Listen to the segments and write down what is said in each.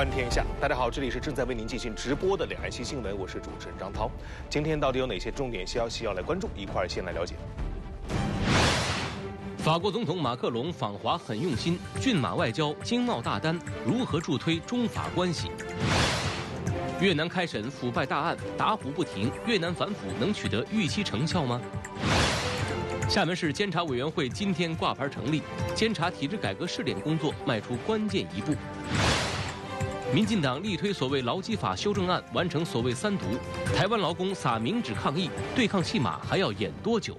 观天下，大家好，这里是正在为您进行直播的两岸新新闻，我是主持人张涛。今天到底有哪些重点消息要来关注？一块儿先来了解。法国总统马克龙访华很用心，骏马外交、经贸大单，如何助推中法关系？越南开审腐败大案，打虎不停，越南反腐能取得预期成效吗？厦门市监察委员会今天挂牌成立，监察体制改革试点工作迈出关键一步。民进党力推所谓劳基法修正案，完成所谓三读。台湾劳工撒明纸抗议，对抗戏码还要演多久？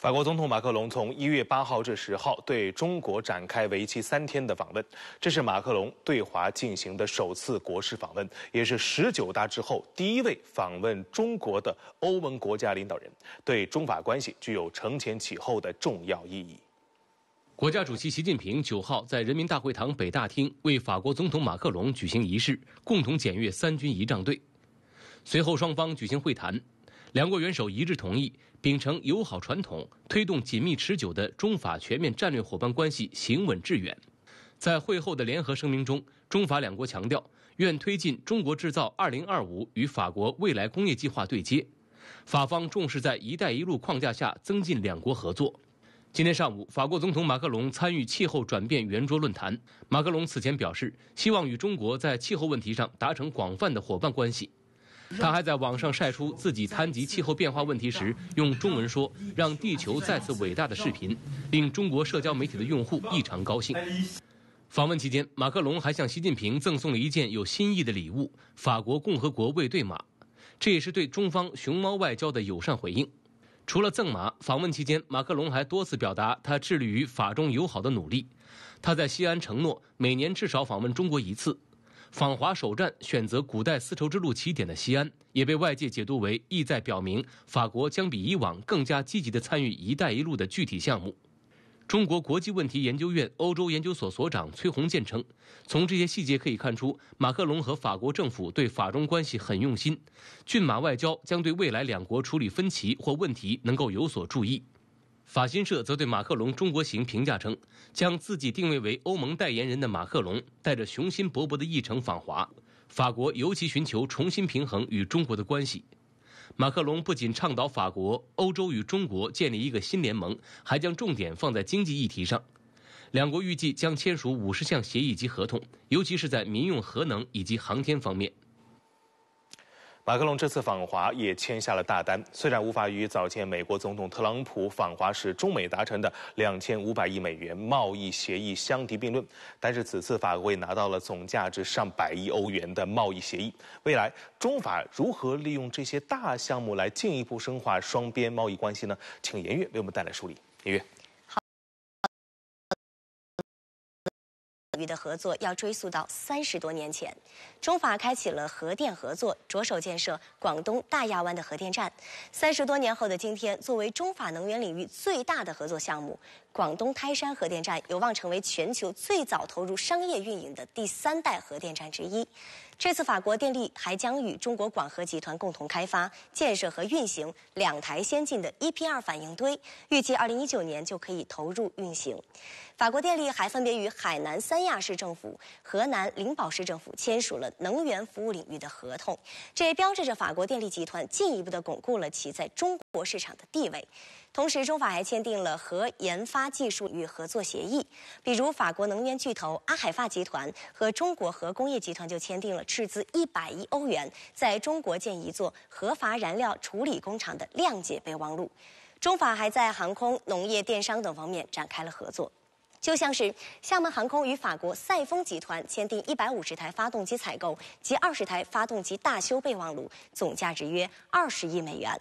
法国总统马克龙从一月八号至十号对中国展开为期三天的访问，这是马克龙对华进行的首次国事访问，也是十九大之后第一位访问中国的欧盟国家领导人，对中法关系具有承前启后的重要意义。国家主席习近平九号在人民大会堂北大厅为法国总统马克龙举行仪式，共同检阅三军仪仗队，随后双方举行会谈。两国元首一致同意秉承友好传统，推动紧密持久的中法全面战略伙伴关系行稳致远。在会后的联合声明中，中法两国强调愿推进“中国制造 2025” 与法国未来工业计划对接。法方重视在“一带一路”框架下增进两国合作。今天上午，法国总统马克龙参与气候转变圆桌论坛。马克龙此前表示，希望与中国在气候问题上达成广泛的伙伴关系。他还在网上晒出自己谈及气候变化问题时用中文说“让地球再次伟大”的视频，令中国社交媒体的用户异常高兴。访问期间，马克龙还向习近平赠送了一件有新意的礼物——法国共和国卫队马，这也是对中方熊猫外交的友善回应。除了赠马，访问期间，马克龙还多次表达他致力于法中友好的努力。他在西安承诺每年至少访问中国一次。访华首站选择古代丝绸之路起点的西安，也被外界解读为意在表明法国将比以往更加积极地参与“一带一路”的具体项目。中国国际问题研究院欧洲研究所所长崔洪建称，从这些细节可以看出，马克龙和法国政府对法中关系很用心，骏马外交将对未来两国处理分歧或问题能够有所注意。法新社则对马克龙中国行评价称，将自己定位为欧盟代言人的马克龙带着雄心勃勃的议程访华，法国尤其寻求重新平衡与中国的关系。马克龙不仅倡导法国、欧洲与中国建立一个新联盟，还将重点放在经济议题上。两国预计将签署五十项协议及合同，尤其是在民用核能以及航天方面。马克龙这次访华也签下了大单，虽然无法与早前美国总统特朗普访华时中美达成的两千五百亿美元贸易协议相提并论，但是此次法国也拿到了总价值上百亿欧元的贸易协议。未来中法如何利用这些大项目来进一步深化双边贸易关系呢？请严月为我们带来梳理。严月。域的合作要追溯到三十多年前，中法开启了核电合作，着手建设广东大亚湾的核电站。三十多年后的今天，作为中法能源领域最大的合作项目，广东台山核电站有望成为全球最早投入商业运营的第三代核电站之一。这次法国电力还将与中国广核集团共同开发、建设和运行两台先进的 EP 二反应堆，预计二零一九年就可以投入运行。法国电力还分别与海南三亚市政府、河南灵宝市政府签署了能源服务领域的合同，这也标志着法国电力集团进一步的巩固了其在中国市场的地位。同时，中法还签订了核研发技术与合作协议，比如法国能源巨头阿海发集团和中国核工业集团就签订了斥资一百亿欧元，在中国建一座核乏燃料处理工厂的谅解备忘录。中法还在航空、农业、电商等方面展开了合作。就像是厦门航空与法国赛峰集团签订一百五十台发动机采购及二十台发动机大修备忘录，总价值约二十亿美元。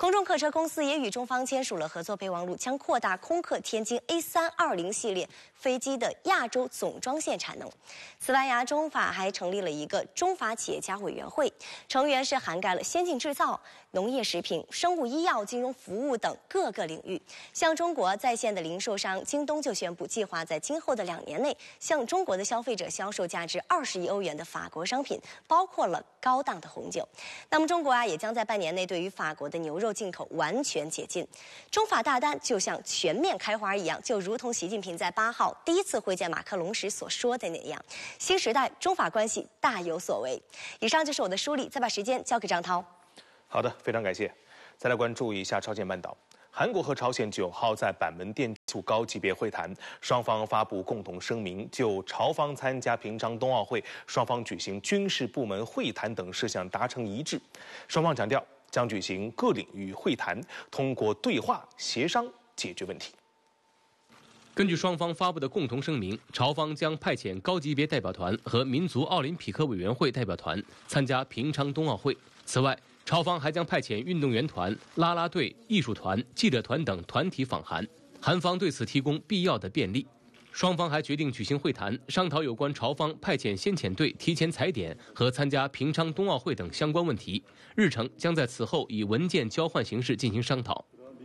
空中客车公司也与中方签署了合作备忘录，将扩大空客天津 A 三二零系列飞机的亚洲总装线产能。此外呀，中法还成立了一个中法企业家委员会，成员是涵盖了先进制造、农业食品、生物医药、金融服务等各个领域。像中国在线的零售商京东就宣布。计划在今后的两年内向中国的消费者销售价值二十亿欧元的法国商品，包括了高档的红酒。那么中国啊，也将在半年内对于法国的牛肉进口完全解禁。中法大单就像全面开花一样，就如同习近平在八号第一次会见马克龙时所说的那样，新时代中法关系大有所为。以上就是我的梳理，再把时间交给张涛。好的，非常感谢。再来关注一下朝鲜半岛。韩国和朝鲜九号在板门店就高级别会谈，双方发布共同声明，就朝方参加平昌冬奥会、双方举行军事部门会谈等事项达成一致。双方强调将举行各领域会谈，通过对话协商解决问题。根据双方发布的共同声明，朝方将派遣高级别代表团和民族奥林匹克委员会代表团参加平昌冬奥会。此外，朝方还将派遣运动员团、啦啦队、艺术团、记者团等团体访韩，韩方对此提供必要的便利。双方还决定举行会谈，商讨有关朝方派遣先遣队提前踩点和参加平昌冬奥会等相关问题。日程将在此后以文件交换形式进行商讨。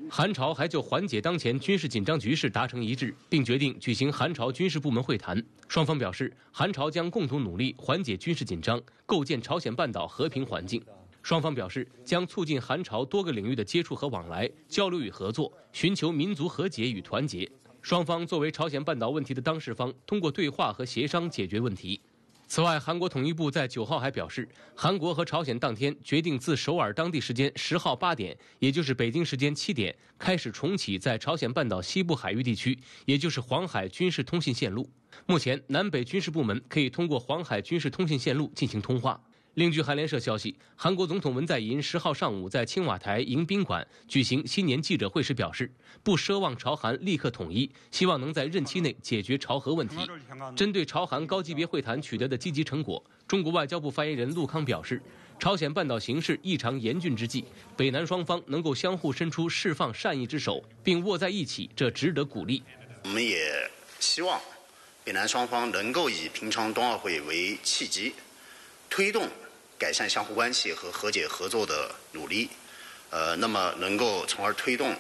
韩朝还就缓解当前军事紧张局势达成一致，并决定举行韩朝军事部门会谈。双方表示，韩朝将共同努力缓解军事紧张，构建朝鲜半岛和平环境。双方表示，将促进韩朝多个领域的接触和往来、交流与合作，寻求民族和解与团结。双方作为朝鲜半岛问题的当事方，通过对话和协商解决问题。此外，韩国统一部在九号还表示，韩国和朝鲜当天决定自首尔当地时间十号八点，也就是北京时间七点开始重启在朝鲜半岛西部海域地区，也就是黄海军事通信线路。目前，南北军事部门可以通过黄海军事通信线路进行通话。另据韩联社消息，韩国总统文在寅十号上午在青瓦台迎宾馆举行新年记者会时表示，不奢望朝韩立刻统一，希望能在任期内解决朝核问题。针对朝韩高级别会谈取得的积极成果，中国外交部发言人陆康表示，朝鲜半岛形势异常严峻之际，北南双方能够相互伸出释放善意之手，并握在一起，这值得鼓励。我们也希望北南双方能够以平昌冬奥会为契机，推动。改善相互关系和和解合作的努力，呃，那么能够从而推动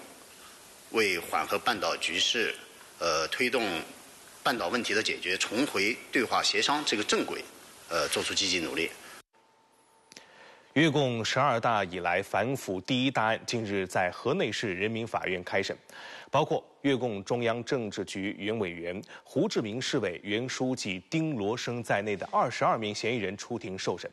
为缓和半岛局势，呃，推动半岛问题的解决重回对话协商这个正轨，呃，做出积极努力。越共十二大以来反腐第一大案近日在河内市人民法院开审，包括越共中央政治局原委员胡志明市委原书记丁罗生在内的二十二名嫌疑人出庭受审。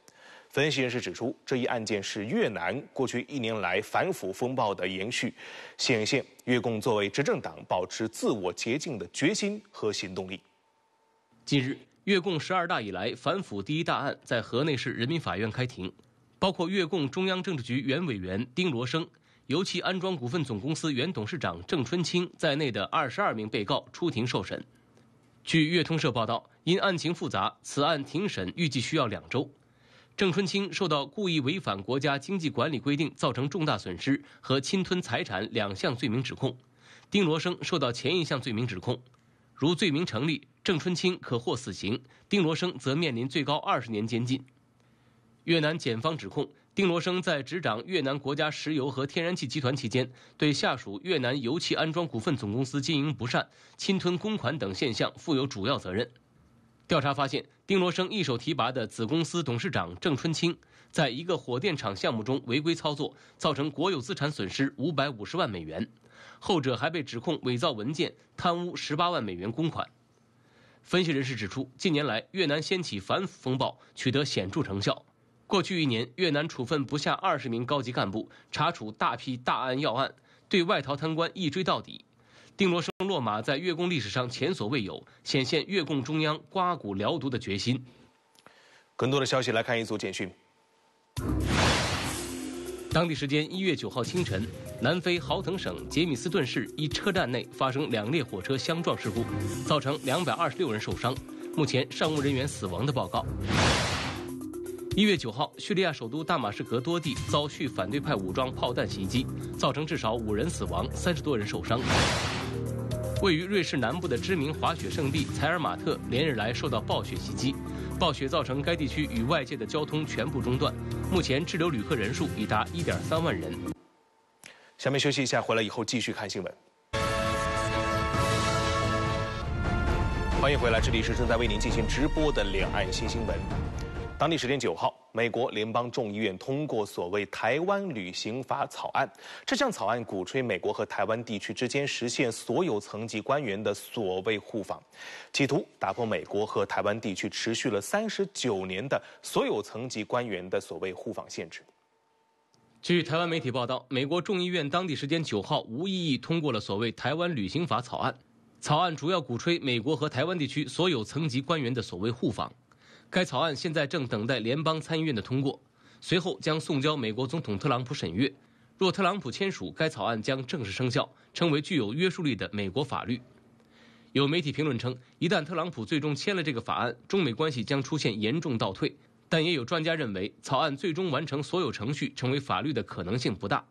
分析人士指出，这一案件是越南过去一年来反腐风暴的延续，显现越共作为执政党保持自我洁净的决心和行动力。近日，越共十二大以来反腐第一大案在河内市人民法院开庭，包括越共中央政治局原委员丁罗生、油气安装股份总公司原董事长郑春清在内的二十二名被告出庭受审。据越通社报道，因案情复杂，此案庭审预计需要两周。郑春清受到故意违反国家经济管理规定造成重大损失和侵吞财产两项罪名指控，丁罗生受到前一项罪名指控。如罪名成立，郑春清可获死刑，丁罗生则面临最高二十年监禁。越南检方指控丁罗生在执掌越南国家石油和天然气集团期间，对下属越南油气安装股份总公司经营不善、侵吞公款等现象负有主要责任。调查发现，丁罗生一手提拔的子公司董事长郑春清，在一个火电厂项目中违规操作，造成国有资产损失五百五十万美元。后者还被指控伪造文件、贪污十八万美元公款。分析人士指出，近年来越南掀起反腐风暴，取得显著成效。过去一年，越南处分不下二十名高级干部，查处大批大案要案，对外逃贪官一追到底。丁罗生落马在越共历史上前所未有，显现越共中央刮骨疗毒的决心。更多的消息来看一组简讯。当地时间一月九号清晨，南非豪腾省杰米斯顿市一车站内发生两列火车相撞事故，造成两百二十六人受伤，目前尚无人员死亡的报告。一月九号，叙利亚首都大马士革多地遭叙反对派武装炮弹袭击，造成至少五人死亡，三十多人受伤。位于瑞士南部的知名滑雪胜地采尔马特连日来受到暴雪袭击，暴雪造成该地区与外界的交通全部中断，目前滞留旅客人数已达一点三万人。下面休息一下，回来以后继续看新闻。欢迎回来，这里是正在为您进行直播的两岸新新闻。当地时间九号，美国联邦众议院通过所谓《台湾旅行法》草案。这项草案鼓吹美国和台湾地区之间实现所有层级官员的所谓互访，企图打破美国和台湾地区持续了三十九年的所有层级官员的所谓互访限制。据台湾媒体报道，美国众议院当地时间九号无异议通过了所谓《台湾旅行法》草案。草案主要鼓吹美国和台湾地区所有层级官员的所谓互访。该草案现在正等待联邦参议院的通过，随后将送交美国总统特朗普审阅。若特朗普签署该草案，将正式生效，成为具有约束力的美国法律。有媒体评论称，一旦特朗普最终签了这个法案，中美关系将出现严重倒退。但也有专家认为，草案最终完成所有程序成为法律的可能性不大。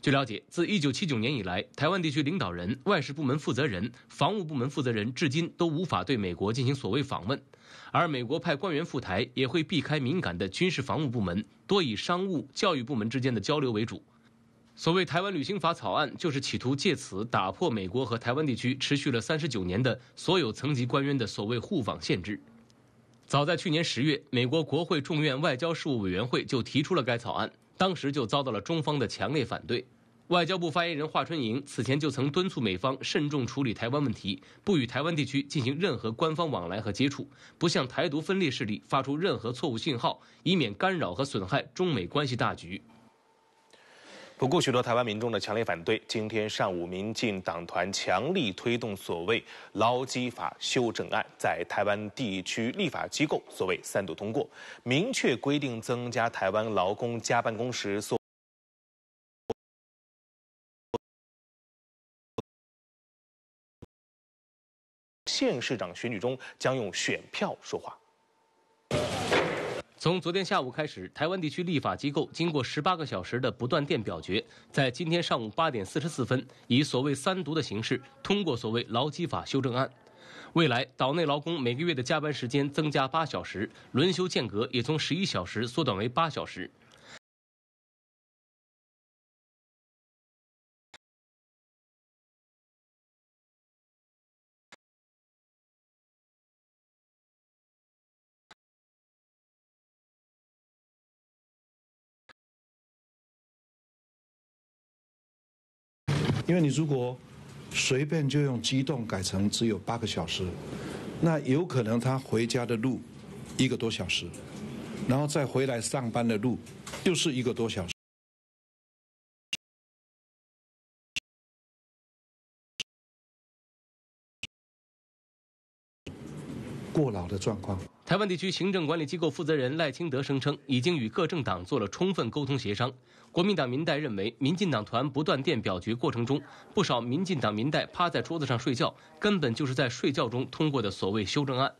据了解，自1979年以来，台湾地区领导人、外事部门负责人、防务部门负责人至今都无法对美国进行所谓访问，而美国派官员赴台也会避开敏感的军事防务部门，多以商务、教育部门之间的交流为主。所谓《台湾旅行法》草案，就是企图借此打破美国和台湾地区持续了三十九年的所有层级官员的所谓互访限制。早在去年十月，美国国会众院外交事务委员会就提出了该草案，当时就遭到了中方的强烈反对。外交部发言人华春莹此前就曾敦促美方慎重处理台湾问题，不与台湾地区进行任何官方往来和接触，不向台独分裂势力发出任何错误信号，以免干扰和损害中美关系大局。不顾许多台湾民众的强烈反对，今天上午，民进党团强力推动所谓劳基法修正案，在台湾地区立法机构所谓三度通过，明确规定增加台湾劳工加班工时所。县市长选举中将用选票说话。从昨天下午开始，台湾地区立法机构经过十八个小时的不断电表决，在今天上午八点四十四分，以所谓三读的形式通过所谓劳基法修正案。未来岛内劳工每个月的加班时间增加八小时，轮休间隔也从十一小时缩短为八小时。因为你如果随便就用机动改成只有八个小时，那有可能他回家的路一个多小时，然后再回来上班的路又是一个多小时。的状况。台湾地区行政管理机构负责人赖清德声称，已经与各政党做了充分沟通协商。国民党民代认为，民进党团不断电表决过程中，不少民进党民代趴在桌子上睡觉，根本就是在睡觉中通过的所谓修正案。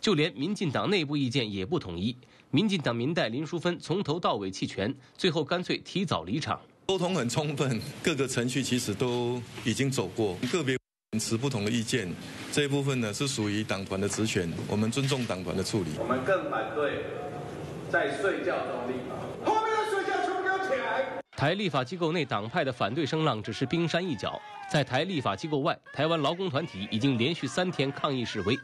就连民进党内部意见也不统一。民进党民代林淑芬从头到尾弃权，最后干脆提早离场。沟通很充分，各个程序其实都已经走过，个别。持不同的意见，这一部分呢是属于党团的职权，我们尊重党团的处理。我们更反对在睡觉中立法，后面的睡觉全部给我起来！台立法机构内党派的反对声浪只是冰山一角，在台立法机构外，台湾劳工团体已经连续三天抗议示威。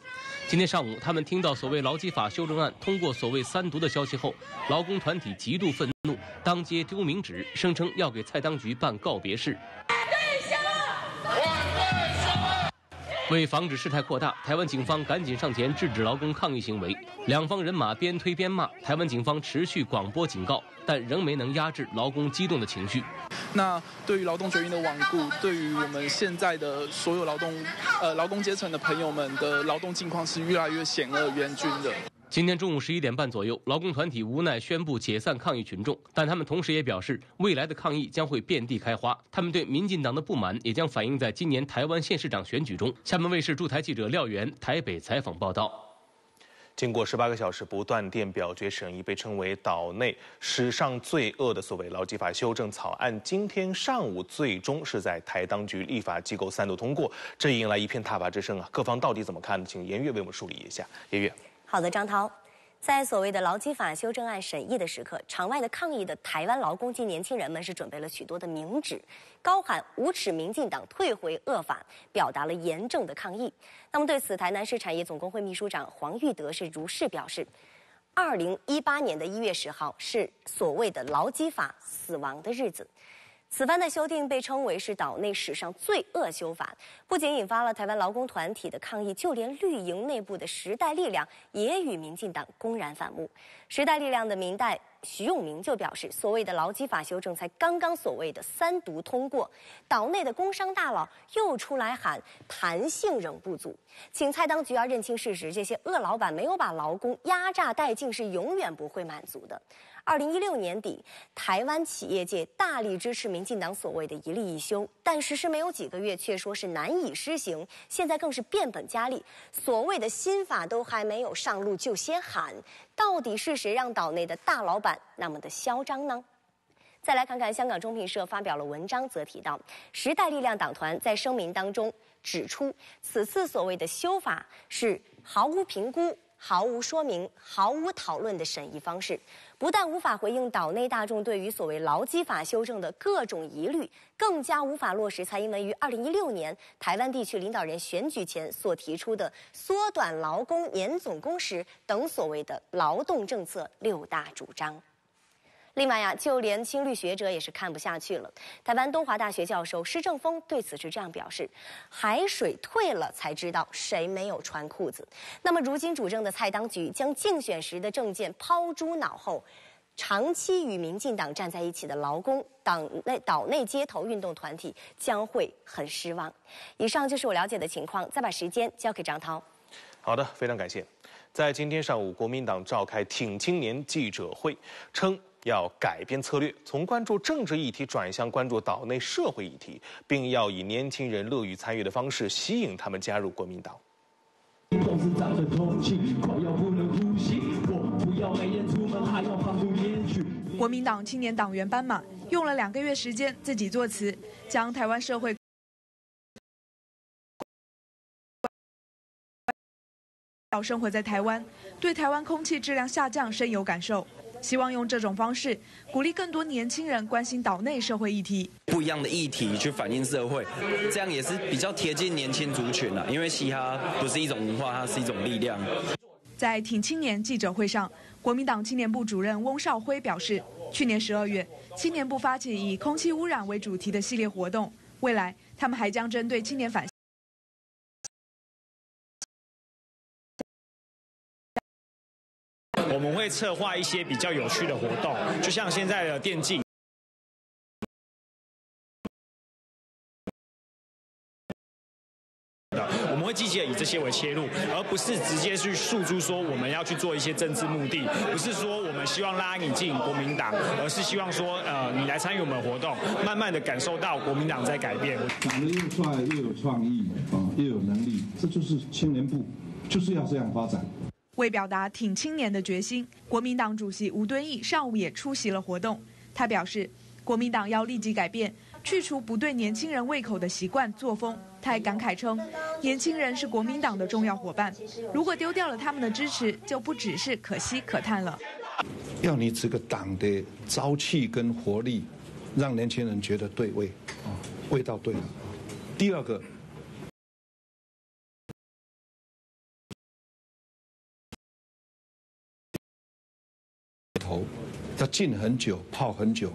今天上午，他们听到所谓劳基法修正案通过所谓三读的消息后，劳工团体极度愤怒，当街丢名纸，声称要给蔡当局办告别式。为防止事态扩大，台湾警方赶紧上前制止劳工抗议行为。两方人马边推边骂，台湾警方持续广播警告，但仍没能压制劳工激动的情绪。那对于劳动决议的罔顾，对于我们现在的所有劳动呃劳动阶层的朋友们的劳动境况是越来越险恶严峻的。今天中午十一点半左右，劳工团体无奈宣布解散抗议群众，但他们同时也表示，未来的抗议将会遍地开花。他们对民进党的不满也将反映在今年台湾县市长选举中。厦门卫视驻台记者廖源台北采访报道。经过十八个小时不断电表决审议，被称为岛内史上最恶的所谓劳基法修正草案，今天上午最终是在台当局立法机构三度通过，这引来一片挞伐之声啊！各方到底怎么看？请严月为我们梳理一下，严月。好的，张涛。在所谓的劳基法修正案审议的时刻，场外的抗议的台湾劳工及年轻人们是准备了许多的名纸，高喊“无耻民进党退回恶法”，表达了严正的抗议。那么对此，台南市产业总工会秘书长黄玉德是如是表示：“二零一八年的一月十号是所谓的劳基法死亡的日子。”此番的修订被称为是岛内史上最恶修法，不仅引发了台湾劳工团体的抗议，就连绿营内部的时代力量也与民进党公然反目。时代力量的明代徐永明就表示，所谓的劳基法修正才刚刚所谓的三读通过，岛内的工商大佬又出来喊弹性仍不足，请蔡当局要认清事实，这些恶老板没有把劳工压榨殆尽，是永远不会满足的。二零一六年底，台湾企业界大力支持民进党所谓的一例一休，但实施没有几个月，却说是难以施行。现在更是变本加厉，所谓的新法都还没有上路，就先喊，到底是谁让岛内的大老板那么的嚣张呢？再来看看香港中评社发表了文章，则提到时代力量党团在声明当中指出，此次所谓的修法是毫无评估。毫无说明、毫无讨论的审议方式，不但无法回应岛内大众对于所谓劳基法修正的各种疑虑，更加无法落实蔡英文于二零一六年台湾地区领导人选举前所提出的缩短劳工年总工时等所谓的劳动政策六大主张。另外呀，就连青绿学者也是看不下去了。台湾东华大学教授施正峰对此是这样表示：“海水退了，才知道谁没有穿裤子。”那么，如今主政的蔡当局将竞选时的政见抛诸脑后，长期与民进党站在一起的劳工、党内岛内街头运动团体将会很失望。以上就是我了解的情况，再把时间交给张涛。好的，非常感谢。在今天上午，国民党召开挺青年记者会，称。要改变策略，从关注政治议题转向关注岛内社会议题，并要以年轻人乐于参与的方式吸引他们加入国民党。国民党青年党员斑马用了两个月时间自己作词，将台湾社会要生活在台湾，对台湾空气质量下降深有感受。希望用这种方式鼓励更多年轻人关心岛内社会议题，不一样的议题去反映社会，这样也是比较贴近年轻族群啊。因为嘻哈不是一种文化，它是一种力量。在挺青年记者会上，国民党青年部主任翁少辉表示，去年十二月，青年部发起以空气污染为主题的系列活动，未来他们还将针对青年反。我们会策划一些比较有趣的活动，就像现在的电竞。我们会积极的以这些为切入，而不是直接去诉诸说我们要去做一些政治目的，不是说我们希望拉你进国民党，而是希望说呃你来参与我们活动，慢慢的感受到国民党在改变。长得又帅又有创意啊，又有能力，这就是青年部就是要这样发展。为表达挺青年的决心，国民党主席吴敦义上午也出席了活动。他表示，国民党要立即改变，去除不对年轻人胃口的习惯作风。他还感慨称，年轻人是国民党的重要伙伴，如果丢掉了他们的支持，就不只是可惜可叹了。要你这个党的朝气跟活力，让年轻人觉得对味，味道对了。第二个。要浸很久，泡很久，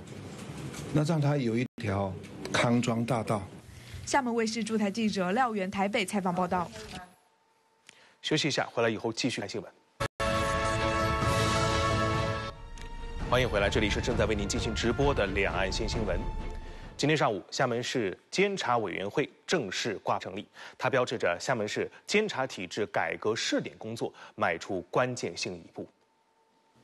那让它有一条康庄大道。厦门卫视驻台记者廖源台北采访报道。休息一下，回来以后继续看新闻。欢迎回来，这里是正在为您进行直播的两岸新新闻。今天上午，厦门市监察委员会正式挂成立，它标志着厦门市监察体制改革试点工作迈出关键性一步。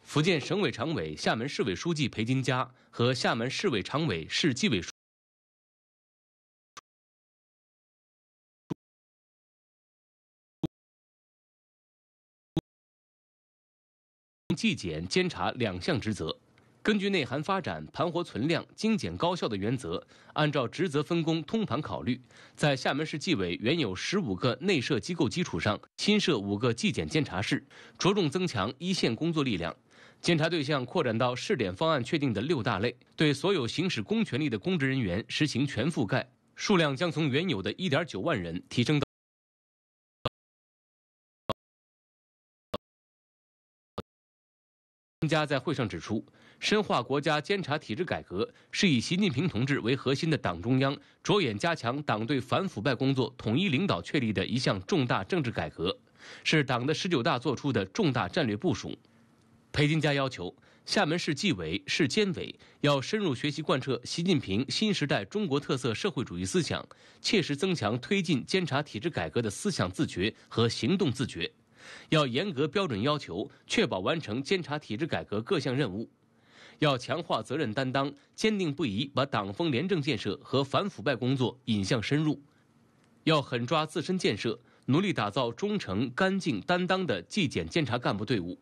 福建省委常委、厦门市委书记裴金佳和厦门市委常委、市纪委书纪检监察两项职责。根据内涵发展、盘活存量、精简高效的原则，按照职责分工通盘考虑，在厦门市纪委原有十五个内设机构基础上，新设五个纪检监察室，着重增强一线工作力量。监察对象扩展到试点方案确定的六大类，对所有行使公权力的公职人员实行全覆盖，数量将从原有的一点九万人提升到。专家在会上指出，深化国家监察体制改革是以习近平同志为核心的党中央着眼加强党对反腐败工作统一领导确立的一项重大政治改革，是党的十九大作出的重大战略部署。裴金佳要求，厦门市纪委、市监委要深入学习贯彻习近平新时代中国特色社会主义思想，切实增强推进监察体制改革的思想自觉和行动自觉。要严格标准要求，确保完成监察体制改革各项任务；要强化责任担当，坚定不移把党风廉政建设和反腐败工作引向深入；要狠抓自身建设，努力打造忠诚、干净、担当的纪检监察干部队伍。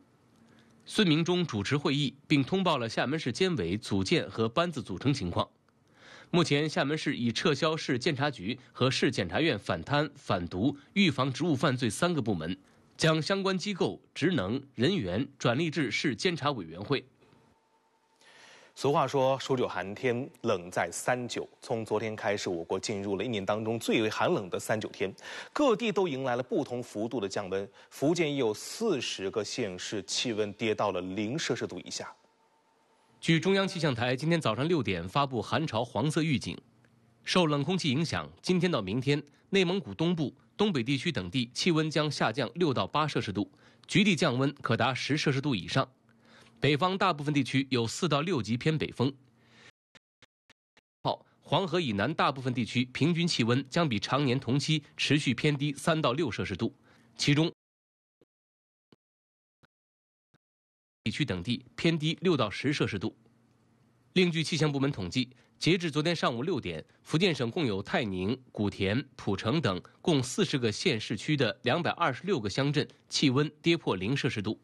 孙明忠主持会议，并通报了厦门市监委组建和班子组成情况。目前，厦门市已撤销市监察局和市检察院反贪、反毒、预防职务犯罪三个部门。将相关机构职能人员转隶至市监察委员会。俗话说“数九寒天，冷在三九”。从昨天开始，我国进入了一年当中最为寒冷的三九天，各地都迎来了不同幅度的降温。福建已有四十个县市气温跌到了零摄氏度以下。据中央气象台今天早上六点发布寒潮黄色预警，受冷空气影响，今天到明天，内蒙古东部。东北地区等地气温将下降六到八摄氏度，局地降温可达十摄氏度以上。北方大部分地区有四到六级偏北风。好，黄河以南大部分地区平均气温将比常年同期持续偏低三到六摄氏度，其中地区等地偏低六到十摄氏度。另据气象部门统计。截至昨天上午六点，福建省共有泰宁、古田、浦城等共四十个县市区的两百二十六个乡镇气温跌破零摄氏度。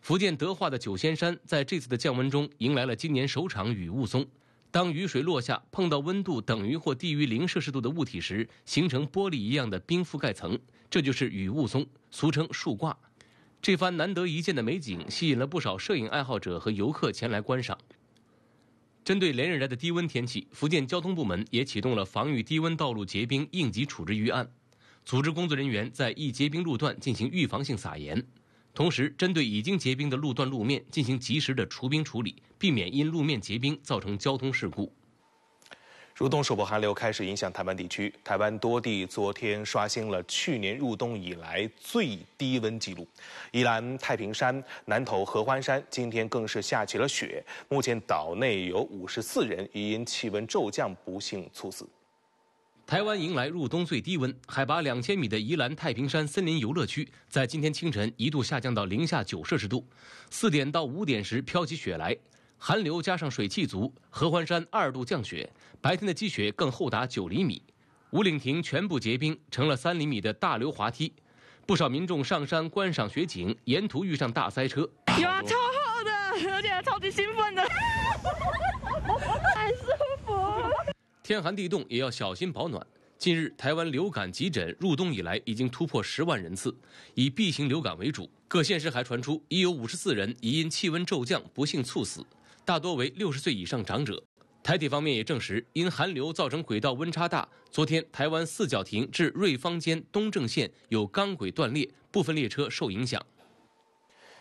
福建德化的九仙山在这次的降温中迎来了今年首场雨雾凇。当雨水落下，碰到温度等于或低于零摄氏度的物体时，形成玻璃一样的冰覆盖层，这就是雨雾凇，俗称树挂。这番难得一见的美景吸引了不少摄影爱好者和游客前来观赏。针对连日来的低温天气，福建交通部门也启动了防御低温道路结冰应急处置预案，组织工作人员在易结冰路段进行预防性撒盐，同时针对已经结冰的路段路面进行及时的除冰处理，避免因路面结冰造成交通事故。入冬首波寒流开始影响台湾地区，台湾多地昨天刷新了去年入冬以来最低温记录。宜兰太平山、南投合欢山今天更是下起了雪，目前岛内有五十四人因气温骤降不幸猝死。台湾迎来入冬最低温，海拔两千米的宜兰太平山森林游乐区在今天清晨一度下降到零下九摄氏度，四点到五点时飘起雪来。寒流加上水汽足，合欢山二度降雪，白天的积雪更厚达九厘米，五岭亭全部结冰，成了三厘米的大流滑梯。不少民众上山观赏雪景，沿途遇上大塞车。呀，超厚的，而且超级兴奋的，天寒地冻也要小心保暖。近日，台湾流感急诊入冬以来已经突破十万人次，以 B 型流感为主。各县市还传出已有五十四人已因气温骤降不幸猝死。大多为六十岁以上长者。台铁方面也证实，因寒流造成轨道温差大，昨天台湾四角亭至瑞芳间东正线有钢轨断裂，部分列车受影响。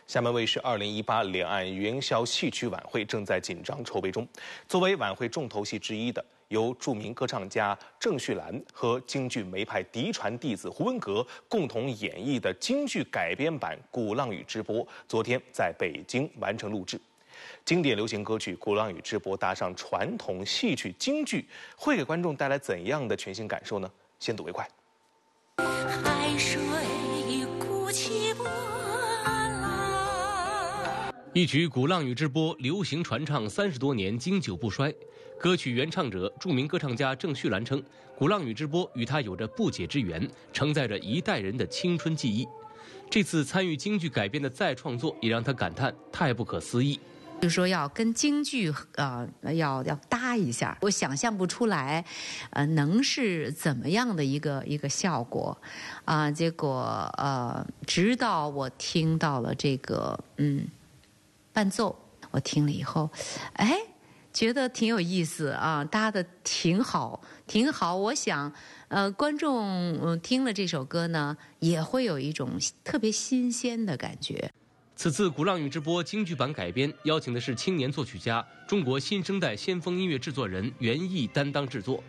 厦门卫视二零一八两岸元宵戏曲晚会正在紧张筹备中。作为晚会重头戏之一的，由著名歌唱家郑绪岚和京剧梅派嫡传弟子胡文阁共同演绎的京剧改编版《鼓浪屿之波》，昨天在北京完成录制。经典流行歌曲《鼓浪屿之波》搭上传统戏曲京剧，会给观众带来怎样的全新感受呢？先睹为快。海水鼓起波浪，一曲《鼓浪屿之波》流行传唱三十多年，经久不衰。歌曲原唱者著名歌唱家郑绪岚称，《鼓浪屿之波》与他有着不解之缘，承载着一代人的青春记忆。这次参与京剧改编的再创作，也让他感叹太不可思议。就说要跟京剧呃要要搭一下，我想象不出来，呃能是怎么样的一个一个效果，啊，结果呃直到我听到了这个嗯伴奏，我听了以后，哎，觉得挺有意思啊，搭的挺好，挺好。我想，呃，观众嗯听了这首歌呢，也会有一种特别新鲜的感觉。此次《鼓浪屿之波》京剧版改编，邀请的是青年作曲家、中国新生代先锋音乐制作人袁毅担当制作。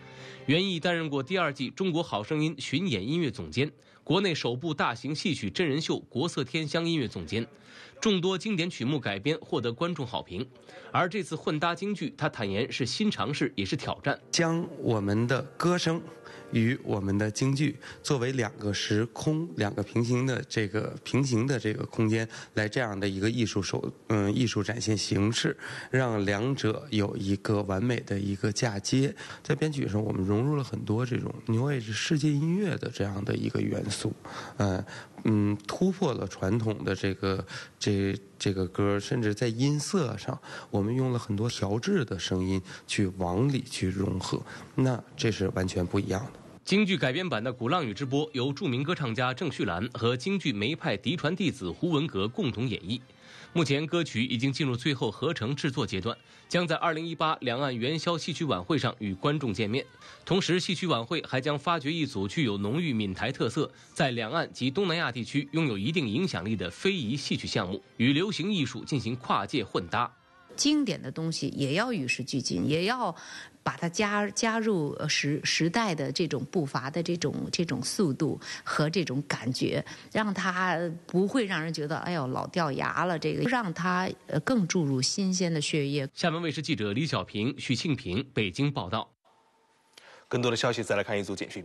袁毅担任过第二季《中国好声音》巡演音乐总监，国内首部大型戏曲真人秀《国色天香》音乐总监。众多经典曲目改编获得观众好评，而这次混搭京剧，他坦言是新尝试，也是挑战。将我们的歌声。与我们的京剧作为两个时空、两个平行的这个平行的这个空间，来这样的一个艺术手嗯艺术展现形式，让两者有一个完美的一个嫁接。在编曲上，我们融入了很多这种 New Age 世界音乐的这样的一个元素，嗯嗯，突破了传统的这个这这个歌，甚至在音色上，我们用了很多调制的声音去往里去融合，那这是完全不一样的。京剧改编版的《鼓浪屿之波》由著名歌唱家郑绪岚和京剧梅派嫡传弟子胡文阁共同演绎。目前歌曲已经进入最后合成制作阶段，将在二零一八两岸元宵戏曲晚会上与观众见面。同时，戏曲晚会还将发掘一组具有浓郁闽台特色，在两岸及东南亚地区拥有一定影响力的非遗戏曲项目，与流行艺术进行跨界混搭。经典的东西也要与时俱进，也要。把它加加入时时代的这种步伐的这种这种速度和这种感觉，让它不会让人觉得哎呦老掉牙了。这个让它更注入新鲜的血液。厦门卫视记者李小平、许庆平北京报道。更多的消息，再来看一组简讯。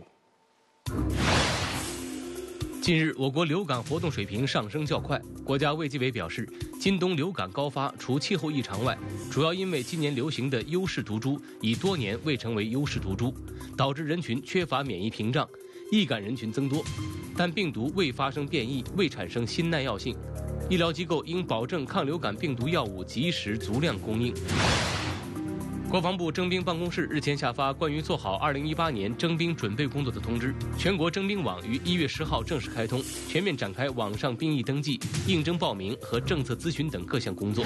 近日，我国流感活动水平上升较快。国家卫计委表示，今冬流感高发，除气候异常外，主要因为今年流行的优势毒株已多年未成为优势毒株，导致人群缺乏免疫屏障，易感人群增多。但病毒未发生变异，未产生新耐药性，医疗机构应保证抗流感病毒药物及时足量供应。国防部征兵办公室日前下发关于做好2018年征兵准备工作的通知，全国征兵网于一月十号正式开通，全面展开网上兵役登记、应征报名和政策咨询等各项工作。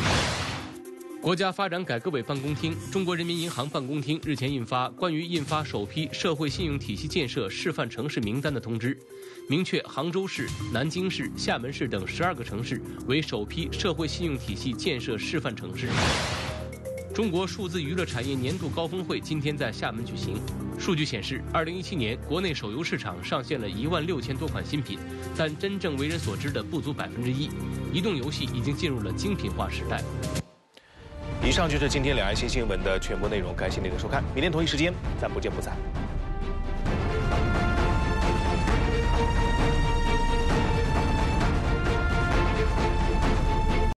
国家发展改革委办公厅、中国人民银行办公厅日前印发关于印发首批社会信用体系建设示范城市名单的通知，明确杭州市、南京市、厦门市等十二个城市为首批社会信用体系建设示范城市。中国数字娱乐产业年度高峰会今天在厦门举行。数据显示，二零一七年国内手游市场上线了一万六千多款新品，但真正为人所知的不足百分之一。移动游戏已经进入了精品化时代。以上就是今天两岸新新闻的全部内容，感谢您的收看，明天同一时间咱不见不散。